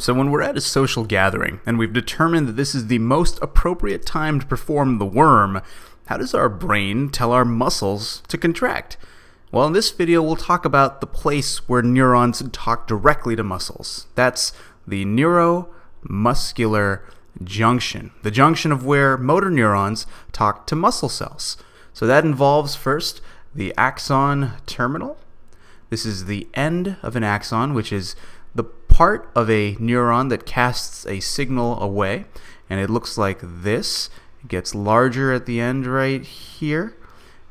So when we're at a social gathering and we've determined that this is the most appropriate time to perform the worm, how does our brain tell our muscles to contract? Well, in this video, we'll talk about the place where neurons talk directly to muscles. That's the neuromuscular junction, the junction of where motor neurons talk to muscle cells. So that involves first the axon terminal. This is the end of an axon, which is part of a neuron that casts a signal away, and it looks like this. It gets larger at the end right here,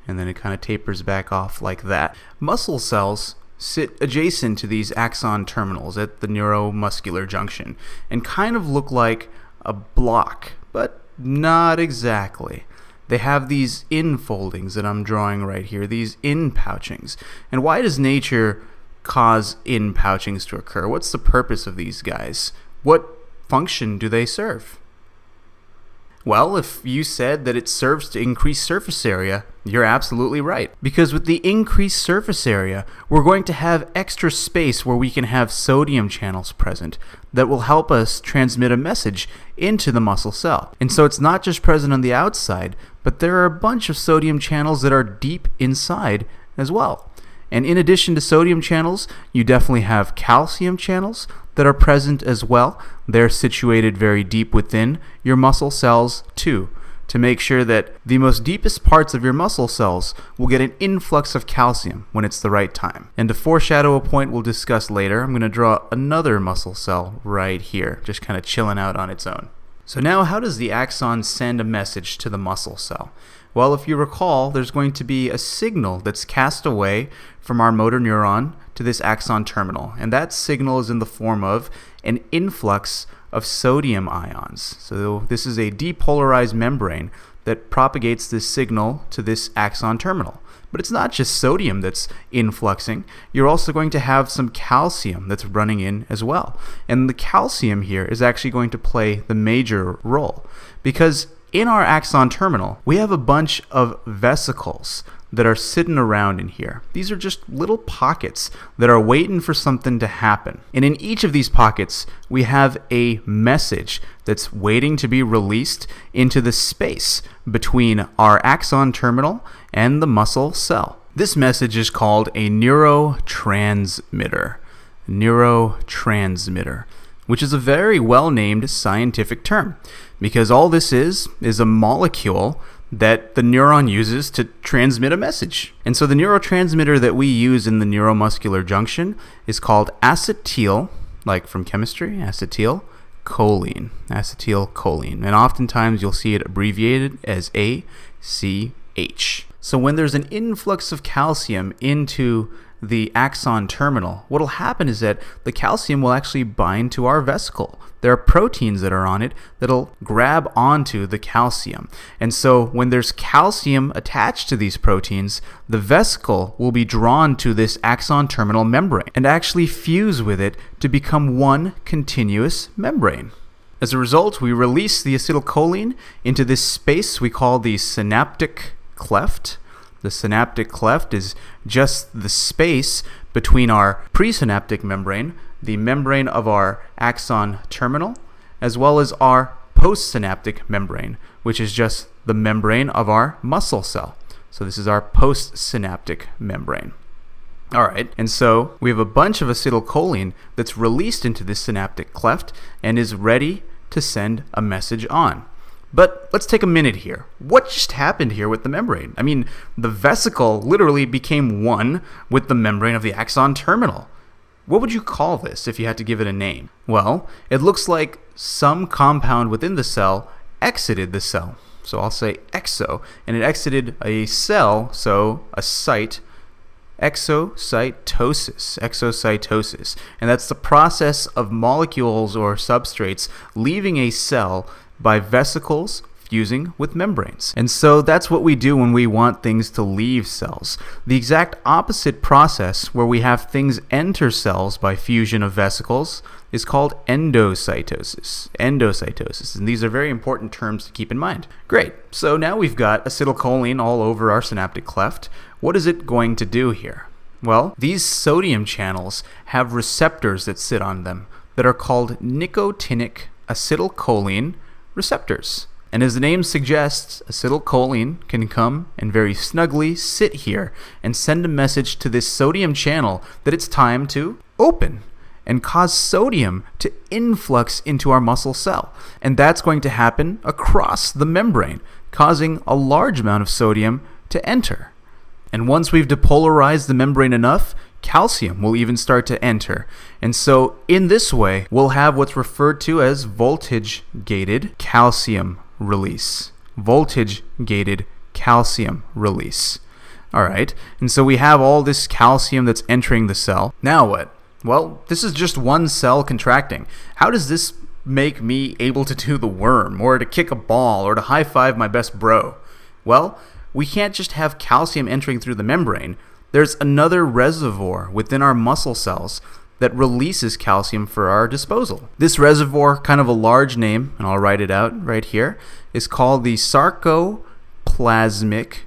and then it kind of tapers back off like that. Muscle cells sit adjacent to these axon terminals at the neuromuscular junction and kind of look like a block, but not exactly. They have these infoldings that I'm drawing right here, these inpouchings. And why does nature cause in pouchings to occur? What's the purpose of these guys? What function do they serve? Well, if you said that it serves to increase surface area, you're absolutely right. Because with the increased surface area, we're going to have extra space where we can have sodium channels present that will help us transmit a message into the muscle cell. And so it's not just present on the outside, but there are a bunch of sodium channels that are deep inside as well. And in addition to sodium channels, you definitely have calcium channels that are present as well. They're situated very deep within your muscle cells too to make sure that the most deepest parts of your muscle cells will get an influx of calcium when it's the right time. And to foreshadow a point we'll discuss later, I'm going to draw another muscle cell right here, just kind of chilling out on its own. So now how does the axon send a message to the muscle cell? Well, if you recall, there's going to be a signal that's cast away from our motor neuron to this axon terminal, and that signal is in the form of an influx of sodium ions. So this is a depolarized membrane that propagates this signal to this axon terminal. But it's not just sodium that's influxing. You're also going to have some calcium that's running in as well. And the calcium here is actually going to play the major role because in our axon terminal, we have a bunch of vesicles that are sitting around in here. These are just little pockets that are waiting for something to happen. And in each of these pockets, we have a message that's waiting to be released into the space between our axon terminal and the muscle cell. This message is called a neurotransmitter. Neurotransmitter, which is a very well named scientific term because all this is is a molecule that the neuron uses to transmit a message. And so the neurotransmitter that we use in the neuromuscular junction is called acetyl, like from chemistry, acetyl choline, acetylcholine. And oftentimes you'll see it abbreviated as ACH. So when there's an influx of calcium into the axon terminal, what will happen is that the calcium will actually bind to our vesicle. There are proteins that are on it that'll grab onto the calcium. And so when there's calcium attached to these proteins, the vesicle will be drawn to this axon terminal membrane and actually fuse with it to become one continuous membrane. As a result, we release the acetylcholine into this space we call the synaptic cleft. The synaptic cleft is just the space between our presynaptic membrane, the membrane of our axon terminal, as well as our postsynaptic membrane, which is just the membrane of our muscle cell. So this is our postsynaptic membrane. All right, and so we have a bunch of acetylcholine that's released into this synaptic cleft and is ready to send a message on. But let's take a minute here. What just happened here with the membrane? I mean, the vesicle literally became one with the membrane of the axon terminal. What would you call this if you had to give it a name? Well, it looks like some compound within the cell exited the cell. So I'll say exo, and it exited a cell, so a site, exocytosis, exocytosis. And that's the process of molecules or substrates leaving a cell by vesicles fusing with membranes. And so that's what we do when we want things to leave cells. The exact opposite process where we have things enter cells by fusion of vesicles is called endocytosis. Endocytosis. And these are very important terms to keep in mind. Great. So now we've got acetylcholine all over our synaptic cleft. What is it going to do here? Well, these sodium channels have receptors that sit on them that are called nicotinic acetylcholine receptors. And as the name suggests, acetylcholine can come and very snugly sit here and send a message to this sodium channel that it's time to open and cause sodium to influx into our muscle cell. And that's going to happen across the membrane, causing a large amount of sodium to enter. And once we've depolarized the membrane enough, calcium will even start to enter. And so, in this way, we'll have what's referred to as voltage gated calcium release. Voltage gated calcium release. All right, and so we have all this calcium that's entering the cell. Now what? Well, this is just one cell contracting. How does this make me able to do the worm, or to kick a ball, or to high five my best bro? Well, we can't just have calcium entering through the membrane. There's another reservoir within our muscle cells that releases calcium for our disposal. This reservoir, kind of a large name, and I'll write it out right here, is called the sarcoplasmic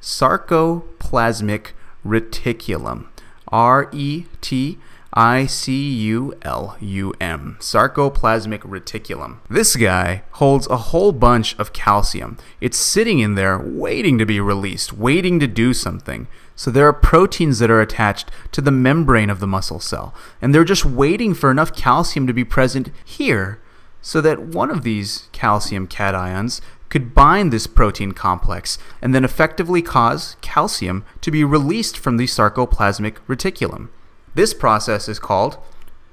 sarcoplasmic reticulum. R E T I C U L U M, sarcoplasmic reticulum. This guy holds a whole bunch of calcium. It's sitting in there waiting to be released, waiting to do something. So there are proteins that are attached to the membrane of the muscle cell, and they're just waiting for enough calcium to be present here so that one of these calcium cations could bind this protein complex and then effectively cause calcium to be released from the sarcoplasmic reticulum. This process is called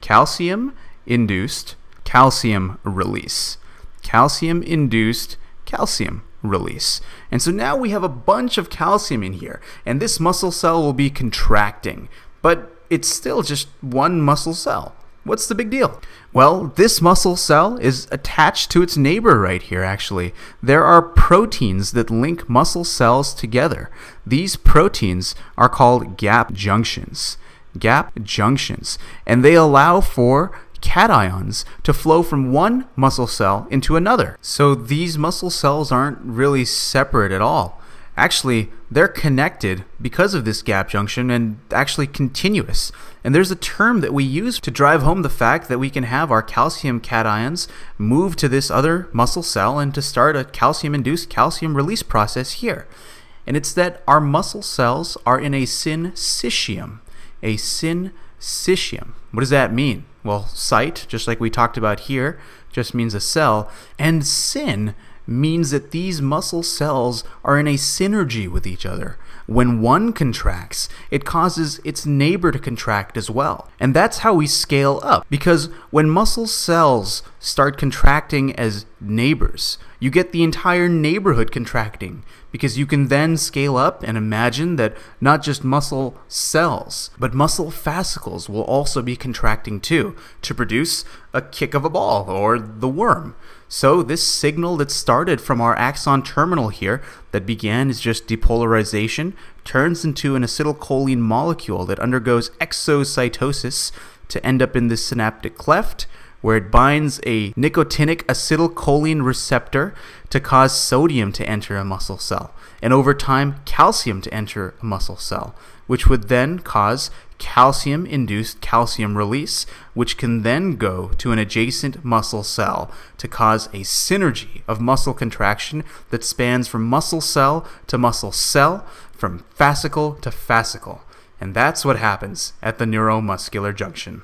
calcium induced calcium release. Calcium induced calcium release. And so now we have a bunch of calcium in here, and this muscle cell will be contracting, but it's still just one muscle cell. What's the big deal? Well, this muscle cell is attached to its neighbor right here, actually. There are proteins that link muscle cells together. These proteins are called gap junctions. Gap junctions. And they allow for cations to flow from one muscle cell into another. So these muscle cells aren't really separate at all. Actually, they're connected because of this gap junction and actually continuous. And there's a term that we use to drive home the fact that we can have our calcium cations move to this other muscle cell and to start a calcium induced calcium release process here. And it's that our muscle cells are in a syncytium. A syncytium. What does that mean? Well, site, just like we talked about here, just means a cell, and syn means that these muscle cells are in a synergy with each other. When one contracts, it causes its neighbor to contract as well. And that's how we scale up. Because when muscle cells start contracting as neighbors, you get the entire neighborhood contracting because you can then scale up and imagine that not just muscle cells, but muscle fascicles will also be contracting too to produce a kick of a ball or the worm. So this signal that started from our axon terminal here that began as just depolarization turns into an acetylcholine molecule that undergoes exocytosis to end up in this synaptic cleft where it binds a nicotinic acetylcholine receptor to cause sodium to enter a muscle cell, and over time, calcium to enter a muscle cell, which would then cause calcium induced calcium release, which can then go to an adjacent muscle cell to cause a synergy of muscle contraction that spans from muscle cell to muscle cell, from fascicle to fascicle. And that's what happens at the neuromuscular junction.